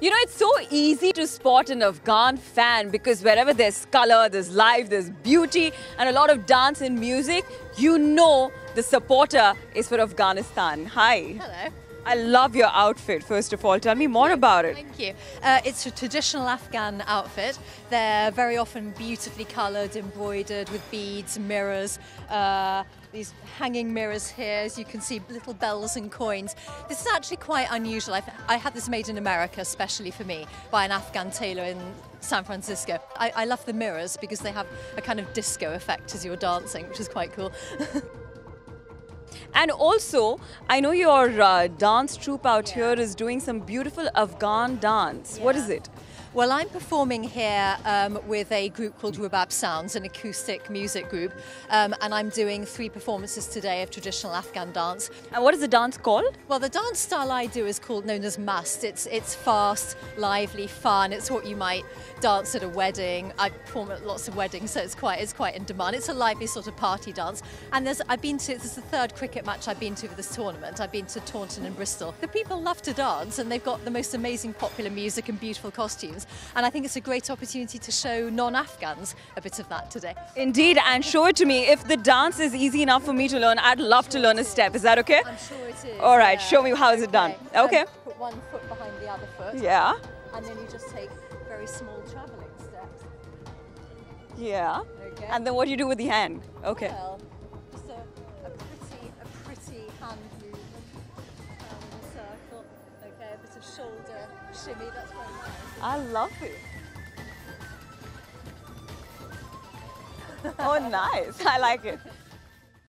You know, it's so easy to spot an Afghan fan because wherever there's color, there's life, there's beauty, and a lot of dance and music, you know the supporter is for Afghanistan. Hi. Hello. I love your outfit, first of all. Tell me more about it. Thank you. Uh, it's a traditional Afghan outfit. They're very often beautifully coloured, embroidered with beads, mirrors, uh, these hanging mirrors here, as you can see, little bells and coins. This is actually quite unusual. I've, I had this made in America, especially for me, by an Afghan tailor in San Francisco. I, I love the mirrors because they have a kind of disco effect as you're dancing, which is quite cool. And also, I know your uh, dance troupe out here is doing some beautiful Afghan dance. What is it? Well, I'm performing here um, with a group called Rubab Sounds, an acoustic music group, um, and I'm doing three performances today of traditional Afghan dance. And what is the dance called? Well, the dance style I do is called known as must. It's it's fast, lively, fun. It's what you might dance at a wedding. I perform at lots of weddings, so it's quite it's quite in demand. It's a lively sort of party dance. And there's I've been to this is the third cricket match I've been to for this tournament. I've been to Taunton and Bristol. The people love to dance, and they've got the most amazing popular music and beautiful costumes. And I think it's a great opportunity to show non-Afghans a bit of that today. Indeed, and show it to me. If the dance is easy enough for me to learn, I'd love to learn a step. Is that okay? I'm sure it is. All right, yeah. show me how is it done. Okay. put one foot behind the other foot. Yeah, And then you just take very small travelling steps. yeah. Okay. And then what do you do with the hand? Okay. Well, of shoulder shimmy. That's very nice. I love it. Oh, nice. I like it.